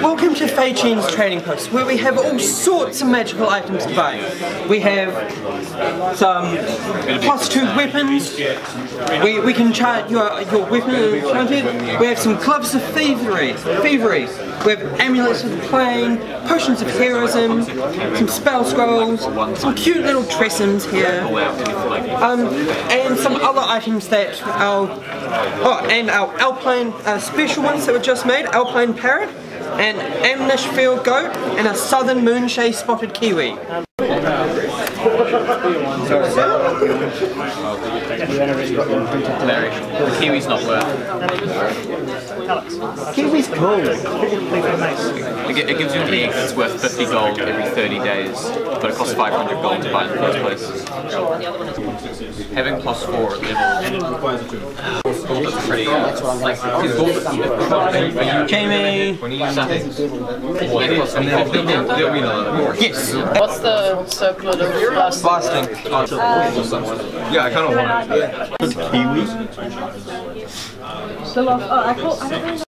Welcome to Fai Chen's Trading Post, where we have all sorts of magical items to buy. We have some plus two weapons. We, we can chart your your weapon enchanted. We have some gloves of thievery, thievery. We have amulets of the plane, potions of heroism, some spell scrolls, some cute little tressums here, um, and some other items that our oh, and our Alpine uh, special ones that were just made, Alpine Parrot an Amnish field goat, and a southern moonshade spotted kiwi. Larry, the kiwi's not worth Kiwi's cool. It. It gives you an egg that's worth 50 gold every 30 days, but it costs 500 gold to buy in the first place. Having plus 4 at level that's pretty, uh, like, are you, are you Jamie. you use something, what, plus any gold? Yes. What's the circlet of last? Blasting. Yeah, I kind of want it. Still off. Oh, I, call, I don't know.